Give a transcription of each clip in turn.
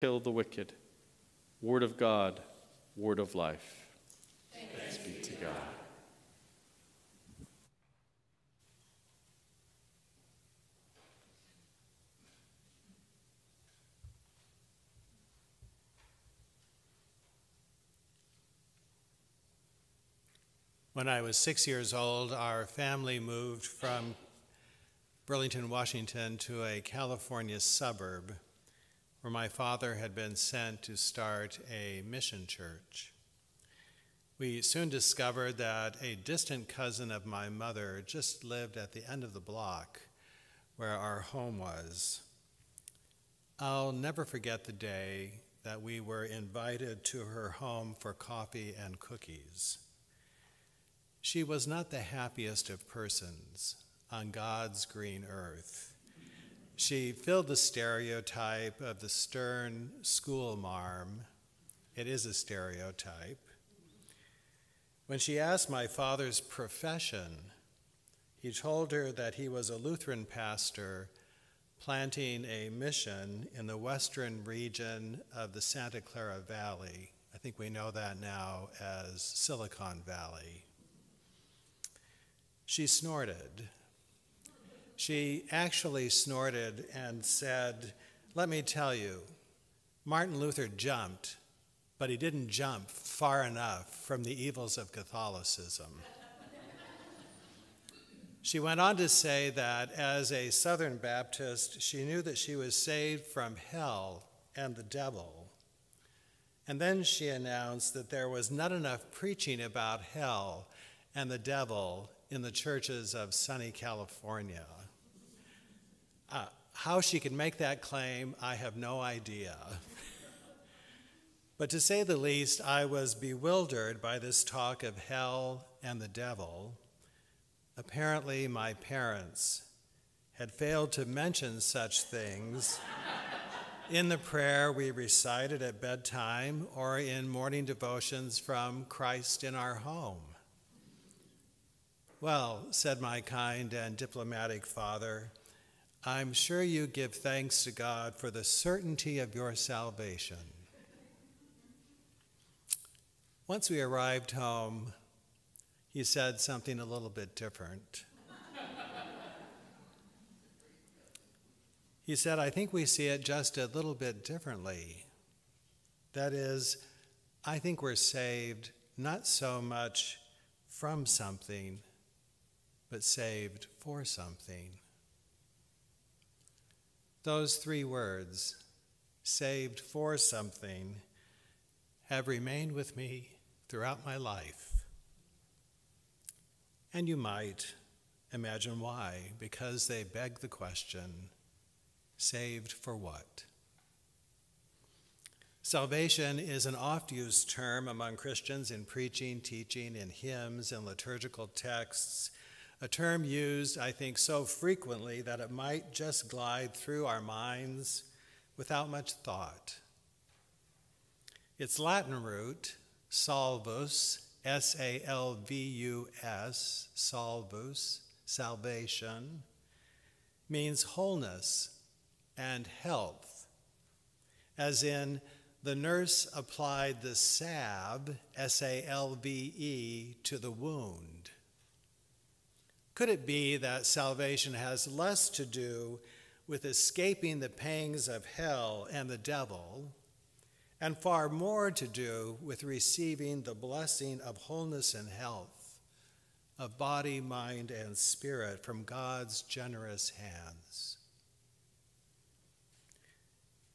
kill the wicked. Word of God, word of life. Thanks be to God. When I was six years old, our family moved from Burlington, Washington to a California suburb where my father had been sent to start a mission church. We soon discovered that a distant cousin of my mother just lived at the end of the block where our home was. I'll never forget the day that we were invited to her home for coffee and cookies. She was not the happiest of persons on God's green earth. She filled the stereotype of the stern school marm. It is a stereotype. When she asked my father's profession, he told her that he was a Lutheran pastor planting a mission in the western region of the Santa Clara Valley. I think we know that now as Silicon Valley. She snorted. She actually snorted and said, Let me tell you, Martin Luther jumped, but he didn't jump far enough from the evils of Catholicism. she went on to say that as a Southern Baptist, she knew that she was saved from hell and the devil. And then she announced that there was not enough preaching about hell and the devil in the churches of sunny California. Uh, how she could make that claim, I have no idea. but to say the least, I was bewildered by this talk of hell and the devil. Apparently, my parents had failed to mention such things in the prayer we recited at bedtime or in morning devotions from Christ in our home. Well, said my kind and diplomatic father, I'm sure you give thanks to God for the certainty of your salvation. Once we arrived home, he said something a little bit different. he said, I think we see it just a little bit differently. That is, I think we're saved not so much from something but saved for something. Those three words, saved for something, have remained with me throughout my life. And you might imagine why, because they beg the question saved for what? Salvation is an oft used term among Christians in preaching, teaching, in hymns, in liturgical texts a term used, I think, so frequently that it might just glide through our minds without much thought. Its Latin root, salvus, S A L V U S, salvus, salvation, means wholeness and health, as in the nurse applied the salve, S A L V E, to the wound. Could it be that salvation has less to do with escaping the pangs of hell and the devil, and far more to do with receiving the blessing of wholeness and health of body, mind, and spirit from God's generous hands?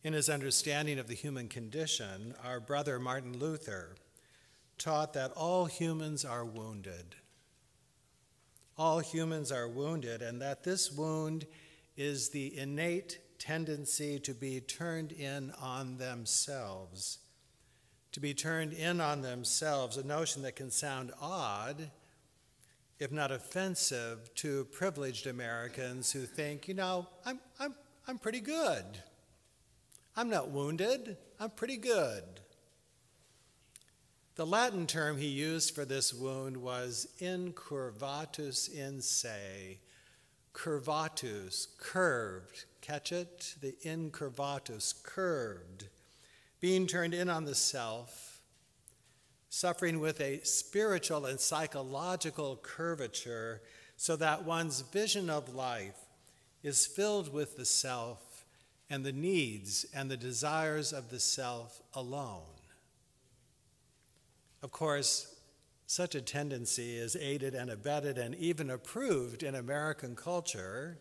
In his understanding of the human condition, our brother Martin Luther taught that all humans are wounded all humans are wounded, and that this wound is the innate tendency to be turned in on themselves. To be turned in on themselves, a notion that can sound odd, if not offensive, to privileged Americans who think, you know, I'm, I'm, I'm pretty good. I'm not wounded, I'm pretty good. The Latin term he used for this wound was incurvatus in se. Curvatus, curved. Catch it? The incurvatus, curved. being turned in on the self, suffering with a spiritual and psychological curvature so that one's vision of life is filled with the self and the needs and the desires of the self alone. Of course, such a tendency is aided and abetted and even approved in American culture.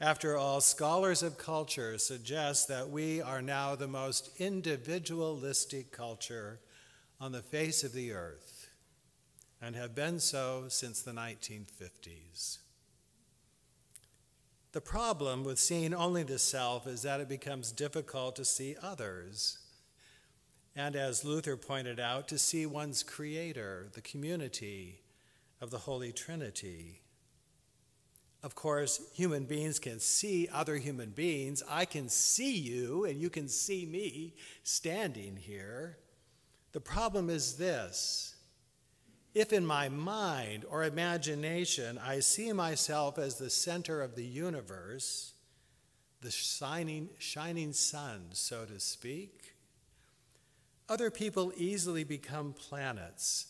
After all, scholars of culture suggest that we are now the most individualistic culture on the face of the earth and have been so since the 1950s. The problem with seeing only the self is that it becomes difficult to see others. And as Luther pointed out, to see one's creator, the community of the Holy Trinity. Of course, human beings can see other human beings. I can see you, and you can see me standing here. The problem is this if in my mind or imagination I see myself as the center of the universe, the shining, shining sun, so to speak, other people easily become planets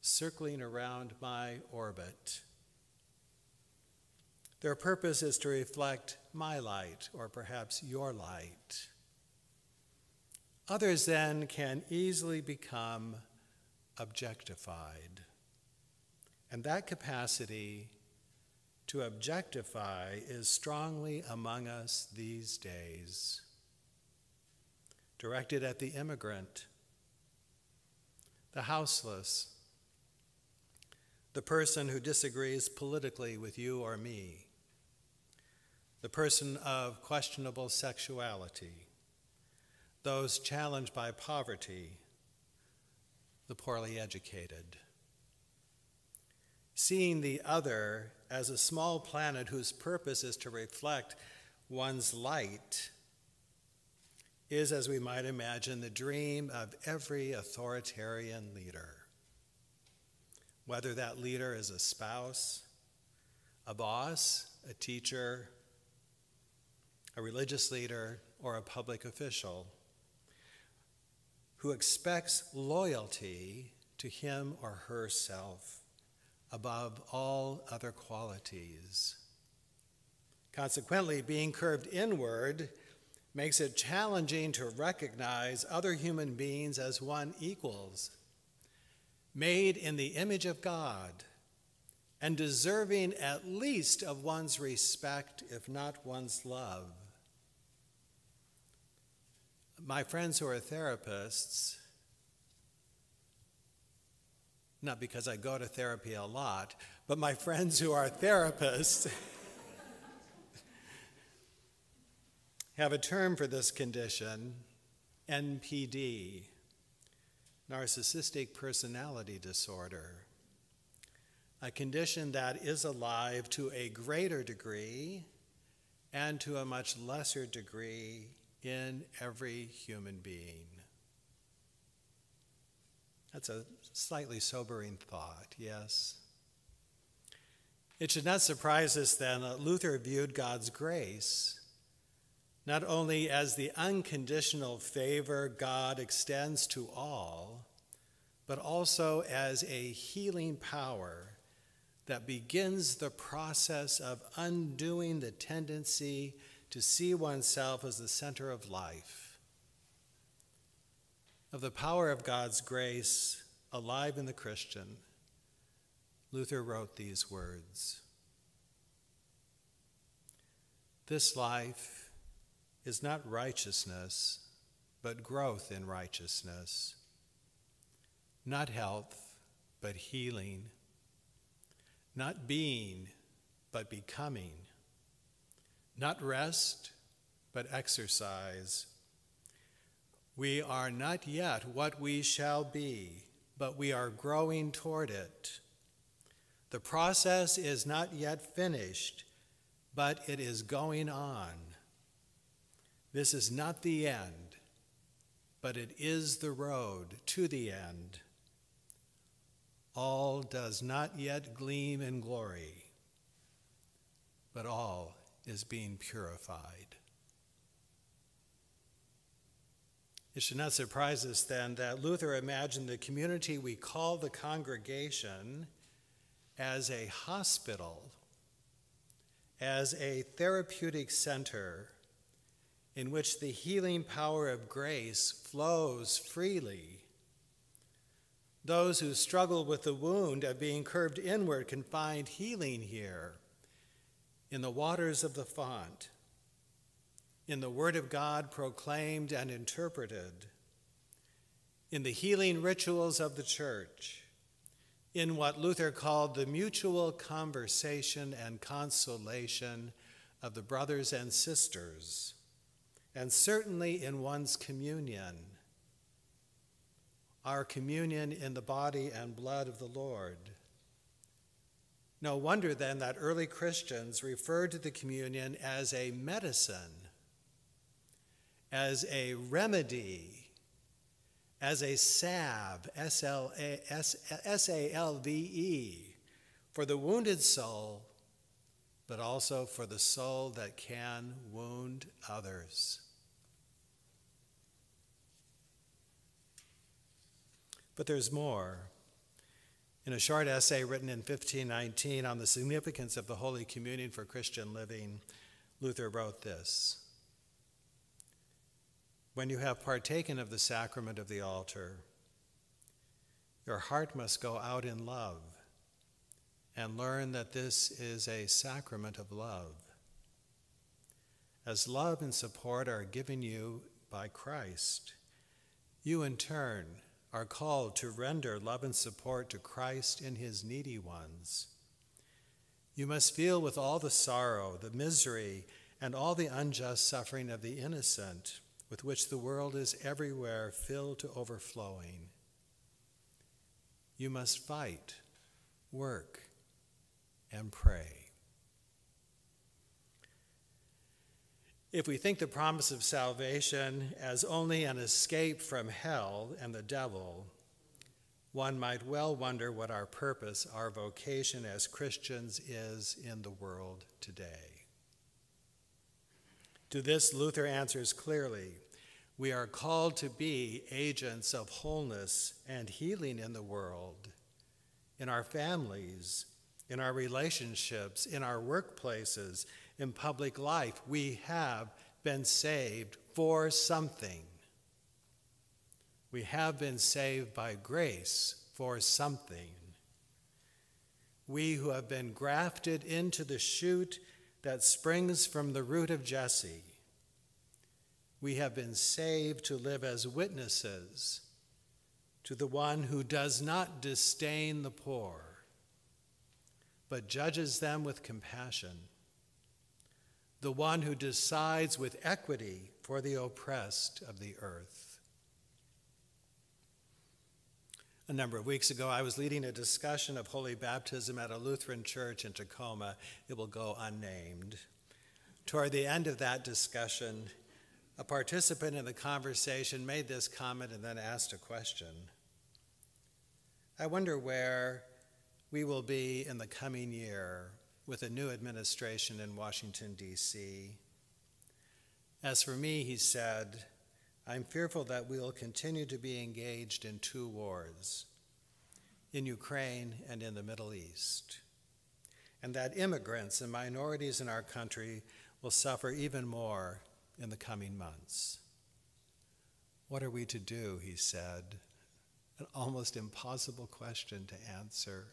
circling around my orbit. Their purpose is to reflect my light, or perhaps your light. Others then can easily become objectified. And that capacity to objectify is strongly among us these days, directed at the immigrant, the houseless, the person who disagrees politically with you or me, the person of questionable sexuality, those challenged by poverty, the poorly educated. Seeing the other as a small planet whose purpose is to reflect one's light is, as we might imagine, the dream of every authoritarian leader. Whether that leader is a spouse, a boss, a teacher, a religious leader, or a public official who expects loyalty to him or herself above all other qualities. Consequently, being curved inward makes it challenging to recognize other human beings as one equals, made in the image of God, and deserving at least of one's respect, if not one's love. My friends who are therapists, not because I go to therapy a lot, but my friends who are therapists have a term for this condition NPD, narcissistic personality disorder, a condition that is alive to a greater degree and to a much lesser degree in every human being. That's a slightly sobering thought, yes? It should not surprise us then that Luther viewed God's grace not only as the unconditional favor God extends to all, but also as a healing power that begins the process of undoing the tendency to see oneself as the center of life, of the power of God's grace alive in the Christian, Luther wrote these words This life is not righteousness, but growth in righteousness, not health, but healing, not being, but becoming not rest, but exercise. We are not yet what we shall be, but we are growing toward it. The process is not yet finished, but it is going on. This is not the end, but it is the road to the end. All does not yet gleam in glory, but all is being purified. It should not surprise us then that Luther imagined the community we call the congregation as a hospital, as a therapeutic center in which the healing power of grace flows freely. Those who struggle with the wound of being curved inward can find healing here in the waters of the font in the Word of God proclaimed and interpreted, in the healing rituals of the church, in what Luther called the mutual conversation and consolation of the brothers and sisters, and certainly in one's communion, our communion in the body and blood of the Lord. No wonder then that early Christians referred to the communion as a medicine as a remedy, as a salve, S A L V E, for the wounded soul, but also for the soul that can wound others. But there's more. In a short essay written in 1519 on the significance of the Holy Communion for Christian living, Luther wrote this when you have partaken of the sacrament of the altar, your heart must go out in love and learn that this is a sacrament of love. As love and support are given you by Christ, you in turn are called to render love and support to Christ in his needy ones. You must feel with all the sorrow, the misery, and all the unjust suffering of the innocent with which the world is everywhere filled to overflowing. You must fight, work, and pray. If we think the promise of salvation as only an escape from hell and the devil, one might well wonder what our purpose, our vocation as Christians is in the world today. To this, Luther answers clearly we are called to be agents of wholeness and healing in the world, in our families, in our relationships, in our workplaces, in public life. We have been saved for something. We have been saved by grace for something. We who have been grafted into the shoot that springs from the root of Jesse. We have been saved to live as witnesses to the one who does not disdain the poor, but judges them with compassion, the one who decides with equity for the oppressed of the earth. A number of weeks ago, I was leading a discussion of holy baptism at a Lutheran church in Tacoma. It will go unnamed. Toward the end of that discussion, a participant in the conversation made this comment and then asked a question. I wonder where we will be in the coming year with a new administration in Washington, D.C. As for me, he said, I'm fearful that we will continue to be engaged in two wars in Ukraine and in the Middle East, and that immigrants and minorities in our country will suffer even more in the coming months. What are we to do? He said. An almost impossible question to answer.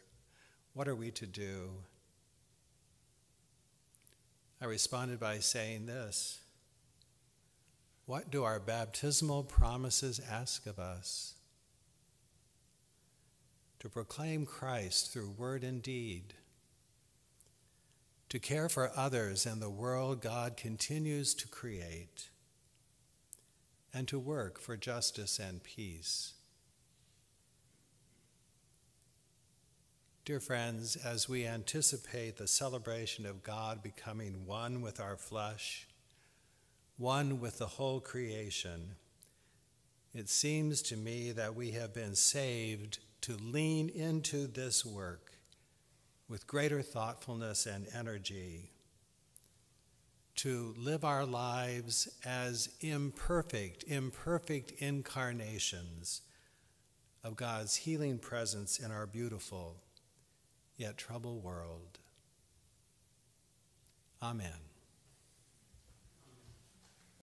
What are we to do? I responded by saying this What do our baptismal promises ask of us? To proclaim Christ through word and deed, to care for others and the world God continues to create, and to work for justice and peace. Dear friends, as we anticipate the celebration of God becoming one with our flesh, one with the whole creation, it seems to me that we have been saved to lean into this work with greater thoughtfulness and energy, to live our lives as imperfect, imperfect incarnations of God's healing presence in our beautiful yet troubled world. Amen.